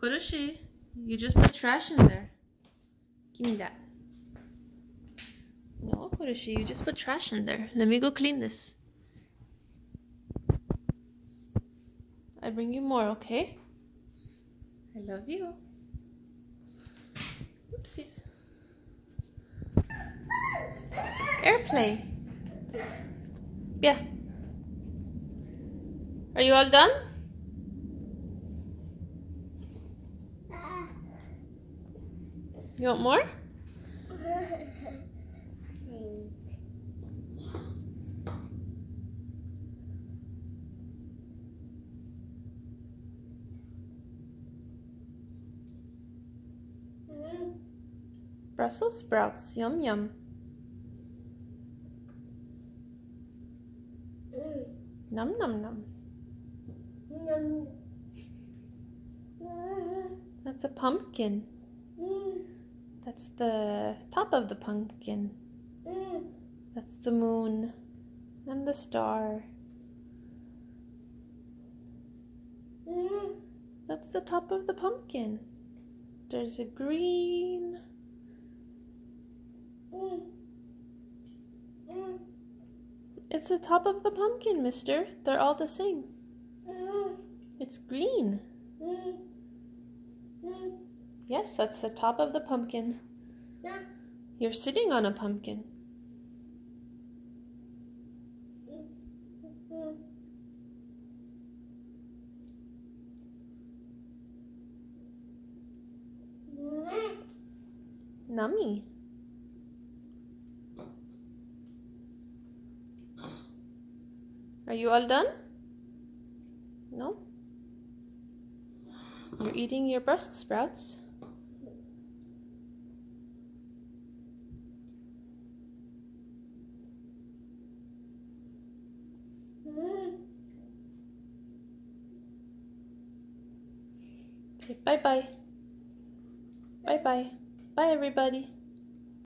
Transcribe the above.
Kouroshi, you just put trash in there. Give me that. No, Kouroshi, you just put trash in there. Let me go clean this. I bring you more, okay? I love you. Oopsies. Airplane. Yeah. Are you all done? You want more? Brussels sprouts, yum yum. Num num num. That's a pumpkin. That's the top of the pumpkin. Mm. That's the moon and the star. Mm. That's the top of the pumpkin. There's a green. Mm. It's the top of the pumpkin, mister. They're all the same. It's green. Yes, that's the top of the pumpkin. You're sitting on a pumpkin. Nummy. Are you all done? No? You're eating your Brussels sprouts. Okay, bye bye. Bye bye. Bye, everybody.